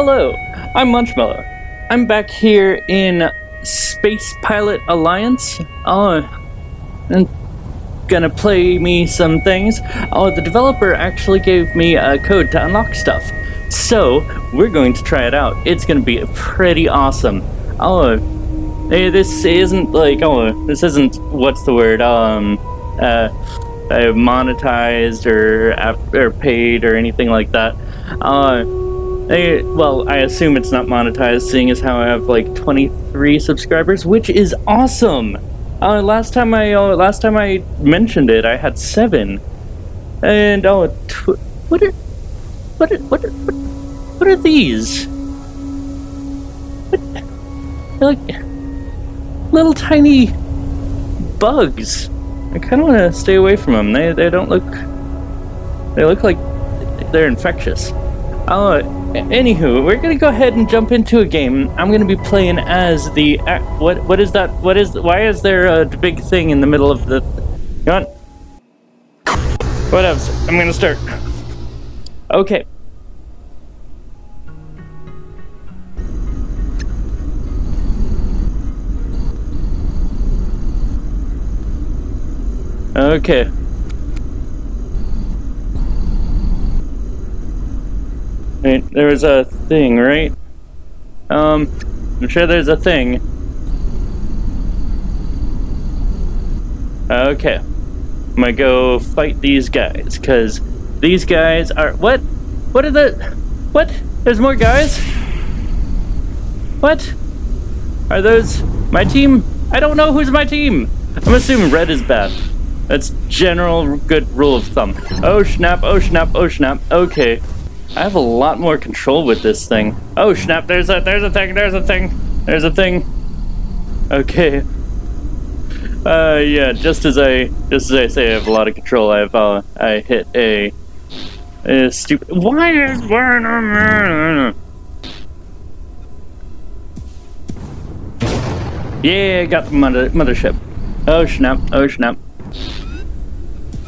Hello, I'm Munchmellow. I'm back here in Space Pilot Alliance. Oh, and gonna play me some things. Oh, the developer actually gave me a code to unlock stuff. So, we're going to try it out. It's gonna be pretty awesome. Oh, hey, this isn't like, oh, this isn't, what's the word, um, uh, uh monetized or, or paid or anything like that. Uh, I, well, I assume it's not monetized, seeing as how I have like 23 subscribers, which is awesome. Uh, last time I uh, last time I mentioned it, I had seven, and oh, what are what are, what are, what, are these? What, they're like little tiny bugs. I kind of want to stay away from them. They they don't look. They look like they're infectious. Uh, anywho, we're gonna go ahead and jump into a game. I'm gonna be playing as the uh, what? What is that? What is? Why is there a big thing in the middle of the? On. What else? I'm gonna start. Okay. Okay. Right, there was a thing, right? Um, I'm sure there's a thing. Okay. I'm gonna go fight these guys, because these guys are- What? What are the- What? There's more guys? What? Are those my team? I don't know who's my team! I'm assuming red is bad. That's general good rule of thumb. Oh snap, oh snap, oh snap. Okay. I have a lot more control with this thing. Oh snap, there's a there's a thing, there's a thing, there's a thing. Okay. Uh yeah, just as I just as I say I have a lot of control, I've uh I hit a, a stupid Why is Yeah, got the mother mothership. Oh snap, oh snap.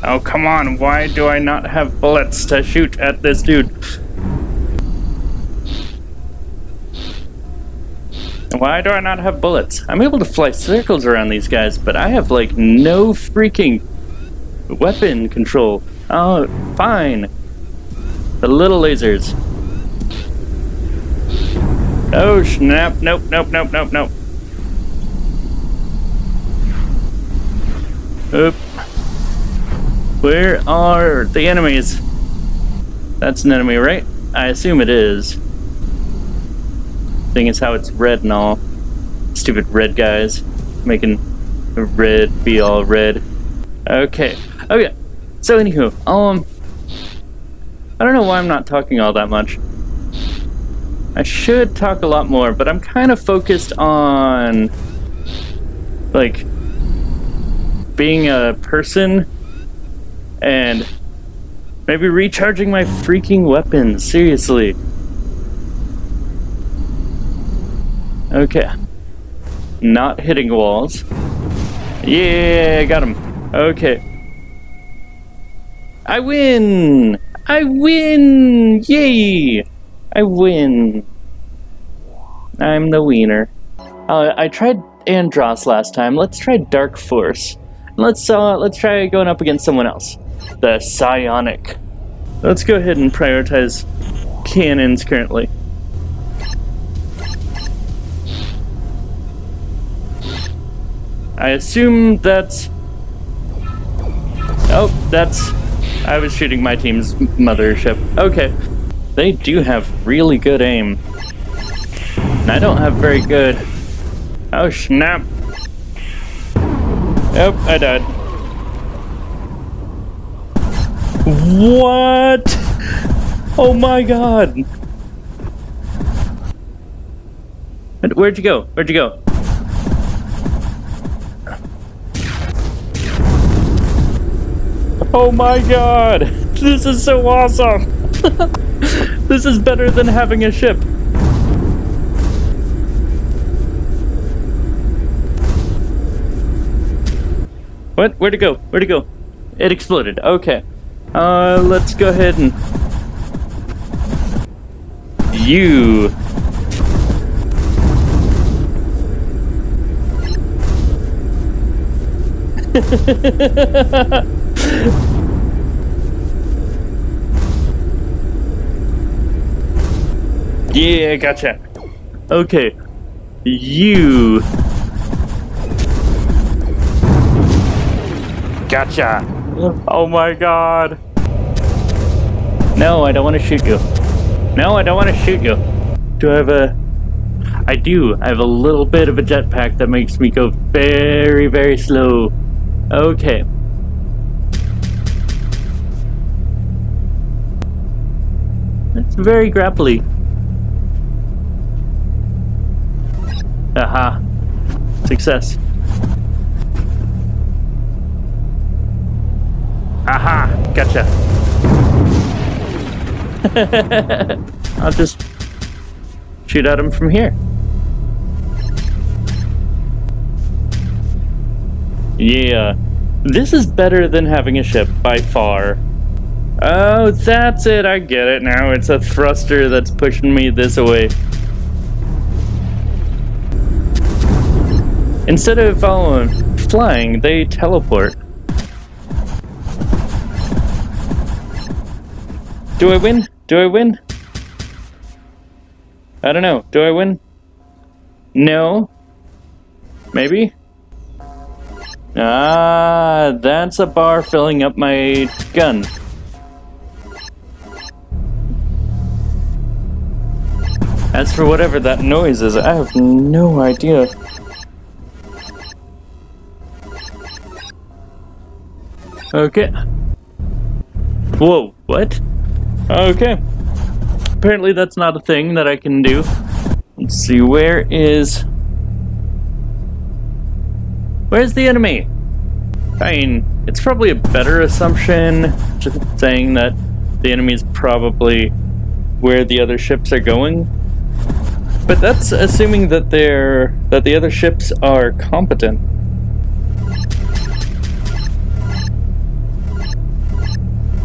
Oh, come on, why do I not have bullets to shoot at this dude? Why do I not have bullets? I'm able to fly circles around these guys, but I have, like, no freaking weapon control. Oh, fine. The little lasers. Oh, snap. Nope, nope, nope, nope, nope. Oop. Where are the enemies? That's an enemy, right? I assume it is. Thing is how it's red and all. Stupid red guys. Making red be all red. Okay. Okay. So anywho, um I don't know why I'm not talking all that much. I should talk a lot more, but I'm kind of focused on like being a person and maybe recharging my freaking weapons. Seriously. Okay. Not hitting walls. Yeah, got him. Okay. I win! I win! Yay! I win. I'm the wiener. Uh, I tried Andross last time. Let's try Dark Force. Let's uh, let's try going up against someone else the psionic. Let's go ahead and prioritize cannons currently. I assume that's... Oh, that's... I was shooting my team's mothership. Okay. They do have really good aim. And I don't have very good... Oh, snap. Oh, I died. What? Oh my god. Where'd you go? Where'd you go? Oh my god! This is so awesome! this is better than having a ship. What? Where'd it go? Where'd it go? It exploded. Okay. Uh, let's go ahead and... you. yeah, gotcha. Okay. You. Gotcha. Oh my god. No, I don't want to shoot you. No, I don't want to shoot you. Do I have a... I do. I have a little bit of a jetpack that makes me go very, very slow. Okay. It's very grapply. Aha. Success. Aha! Gotcha. I'll just shoot at him from here. Yeah. This is better than having a ship, by far. Oh, that's it, I get it now. It's a thruster that's pushing me this way. Instead of uh, flying, they teleport. Do I win? Do I win? I don't know. Do I win? No? Maybe? Ah, that's a bar filling up my gun. As for whatever that noise is, I have no idea. Okay. Whoa, what? Okay. Apparently that's not a thing that I can do. Let's see, where is... Where's the enemy? I mean, it's probably a better assumption just saying that the enemy is probably where the other ships are going. But that's assuming that they're that the other ships are competent.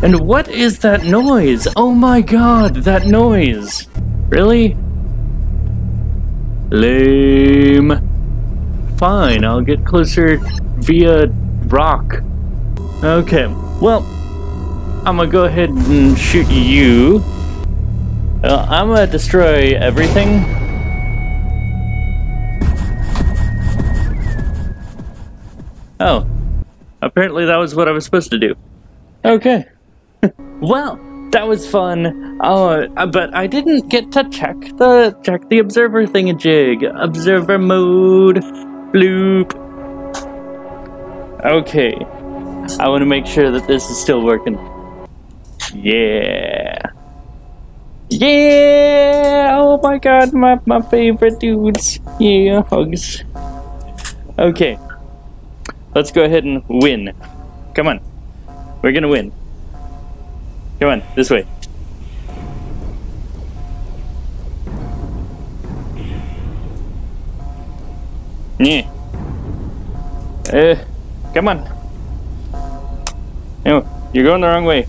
And what is that noise? Oh my god, that noise! Really? Lame. Fine, I'll get closer via rock. Okay, well, I'm gonna go ahead and shoot you. Uh, I'm gonna destroy everything. Oh, apparently that was what I was supposed to do. Okay. Well, that was fun. Uh, but I didn't get to check the check the observer thingamajig. Observer mode. Bloop. Okay. I want to make sure that this is still working. Yeah. Yeah! Oh my god, my, my favorite dudes. Yeah, hugs. Okay. Let's go ahead and win. Come on. We're gonna win. Come on, this way. Yeah. Uh, come on. No, you're going the wrong way.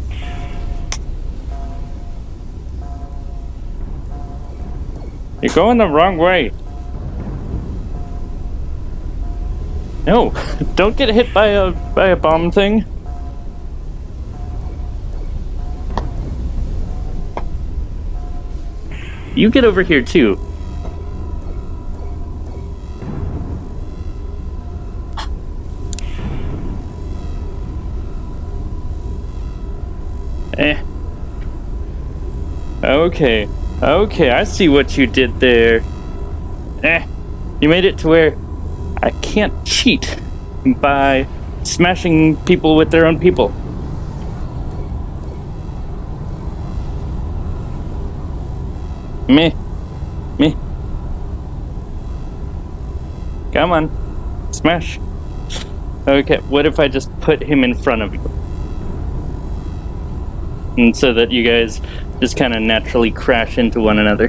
You're going the wrong way. No, don't get hit by a by a bomb thing. You get over here too. Eh. Okay. Okay, I see what you did there. Eh. You made it to where I can't cheat by smashing people with their own people. Me. Me. Come on. Smash. Okay, what if I just put him in front of you? And so that you guys just kind of naturally crash into one another.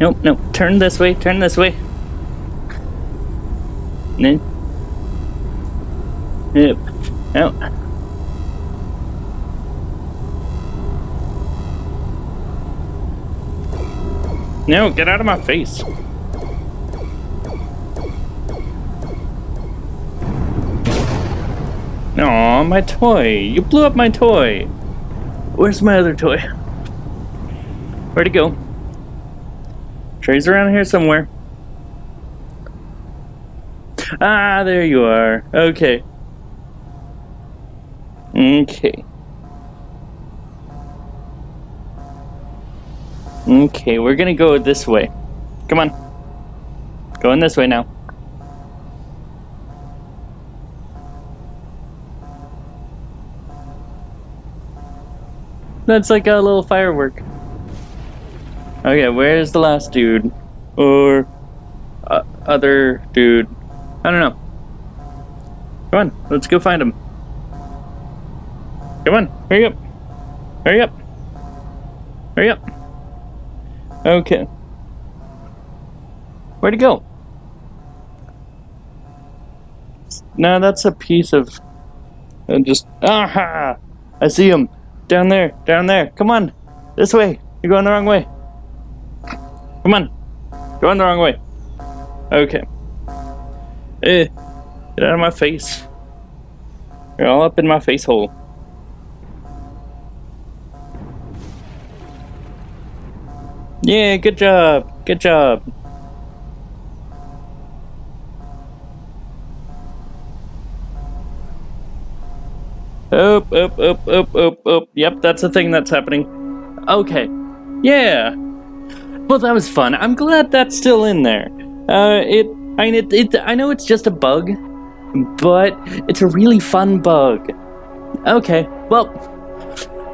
Nope, nope. Turn this way, turn this way. Then. Yep. Out. No, get out of my face. Aw, my toy. You blew up my toy. Where's my other toy? Where'd it go? Trey's around here somewhere. Ah, there you are. Okay. Okay. Okay, we're gonna go this way. Come on. Going this way now. That's like a little firework. Okay, where's the last dude? Or uh, other dude? I don't know. Come on, let's go find him. Come on, hurry up. Hurry up. Hurry up. Okay. Where'd he go? No, that's a piece of. Uh, just. Aha! I see him. Down there, down there. Come on. This way. You're going the wrong way. Come on. Going the wrong way. Okay. Eh. Get out of my face. You're all up in my face hole. Yeah, good job. Good job. Up, up, up, up, up, up. Yep, that's the thing that's happening. Okay. Yeah. Well, that was fun. I'm glad that's still in there. Uh, it, I mean, it, it, I know it's just a bug, but it's a really fun bug. Okay, well,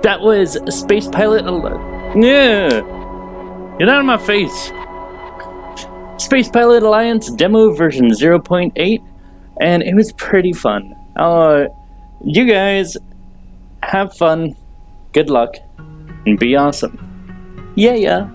that was Space Pilot. Alert. Yeah. Get out of my face. Space Pilot Alliance demo version 0.8, and it was pretty fun. Uh, you guys have fun, good luck, and be awesome. Yeah, yeah.